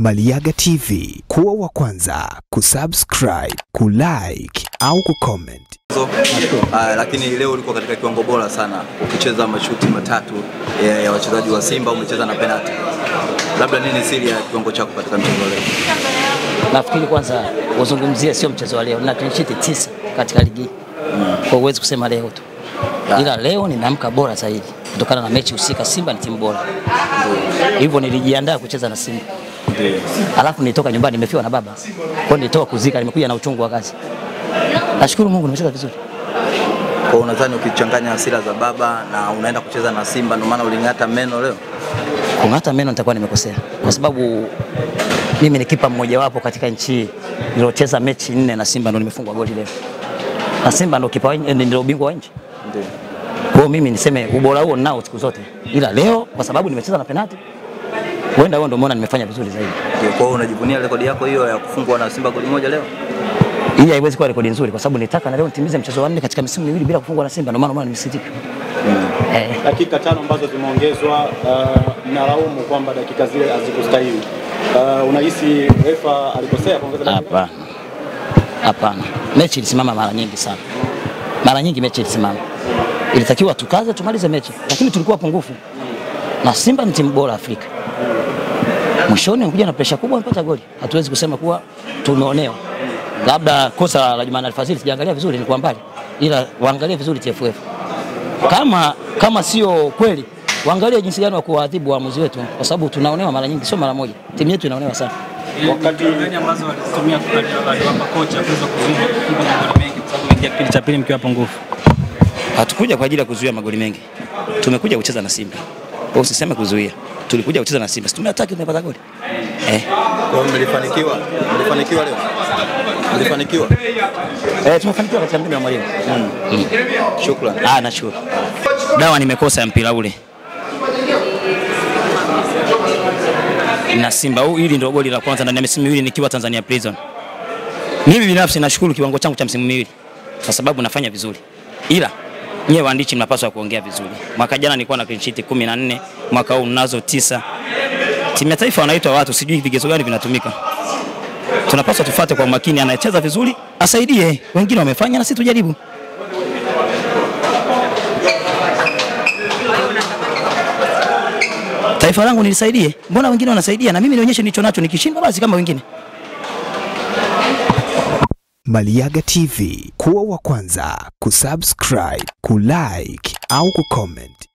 Maliyaga TV, kuwa wa kwanza kusubscribe, kulike au kucomment. So, uh, lakini leo ulikuwa katika kiwango bora sana ukicheza mashuti matatu ya, ya wachezaji wa Simba, umecheza na penalty. Labda nini siri ya kiwango chako katika mchezo leo? Nafikiri kwanza uzungumzie sio mchezo wa leo, na clean sheet tisa katika ligi mm. Kwa uwezi kusema leo tu, ila leo ninaamka bora zaidi kutokana na mechi husika. Simba ni timu bora, hivyo nilijiandaa kucheza na Simba alafu nilitoka nyumbani nimefiwa na baba, kwa nilitoka kuzika, nimekuja na uchungu wa kazi. Nashukuru Mungu nimecheza vizuri. Kwa unadhani ukichanganya hasira za baba na unaenda kucheza na Simba ndio maana uling'ata meno leo? Kung'ata meno nitakuwa nimekosea, kwa sababu mimi ni kipa mmojawapo katika nchi hii niliocheza mechi nne na Simba ndo nimefungwa goli leo, na Simba ndo kipa wa ndio bingwa wa nchi. Ndio. Kwa mimi niseme ubora huo nao siku zote, ila leo kwa sababu nimecheza na penalti, huenda huo ndio umeona nimefanya vizuri zaidi. Ndio, Kwa hiyo unajivunia rekodi yako hiyo ya kufungwa na Simba goli moja leo? Hii haiwezi kuwa rekodi nzuri, kwa sababu nitaka na leo nitimize mchezo wa nne katika misimu miwili bila kufungwa na Simba, ndio maana maana nimesitika. Eh, dakika tano ambazo zimeongezwa, uh, mnalaumu kwamba dakika zile hazikustahili. Uh, unahisi refa alikosea kuongeza dakika? hapana, hapana, mechi ilisimama mara nyingi sana, mara nyingi mechi ilisimama. Ilitakiwa tukaze tumalize mechi, lakini tulikuwa pungufu, na Simba ni timu bora Afrika. Mwishoni kuja na presha kubwa, amepata goli. Hatuwezi kusema kuwa tumeonewa, labda kosa la Jumana Alfazili sijaangalia vizuri, ni kwa mbali, ila waangalie vizuri TFF. Kama kama sio kweli, waangalie jinsi gani wa kuwaadhibu waamuzi wetu, kwa sababu tunaonewa mara nyingi, sio mara moja. Timu yetu inaonewa sana. Wakati gani ambazo walizitumia aliwapa kocha kuweza kuzuia kufunga magoli mengi, kwa sababu ingia kipindi cha pili mkiwa pungufu. Hatukuja kwa ajili ya kuzuia magoli mengi, tumekuja kucheza na Simba. Kwa usiseme kuzuia, tulikuja kucheza na Simba, si tumeataki tumepata goli eh. Kwa hiyo mlifanikiwa, mlifanikiwa leo? Mlifanikiwa? Eh, tumefanikiwa katika mbinu ya mwalimu. mm. mm. Shukrani. Ah, nashukuru. Dawa nimekosa ya mpira ule na Simba. Huu hili ndio goli la kwanza ndani ya misimu miwili nikiwa Tanzania Prison. Mimi binafsi nashukuru kiwango changu cha msimu miwili kwa sababu nafanya vizuri, ila nyewe waandishi mnapaswa kuongea vizuri. Mwaka jana nilikuwa na clean sheet 14, mwaka huu nazo tisa. Timu ya taifa wanaitwa watu, sijui vigezo gani vinatumika. Tunapaswa tufate kwa makini, anayecheza vizuri asaidie, wengine wamefanya na sisi tujaribu. taifa langu nilisaidie, mbona wengine wanasaidia na mimi nionyeshe nilicho nacho, nikishindwa basi kama wengine. Maliyaga TV, kuwa wa kwanza kusubscribe, kulike au kucomment.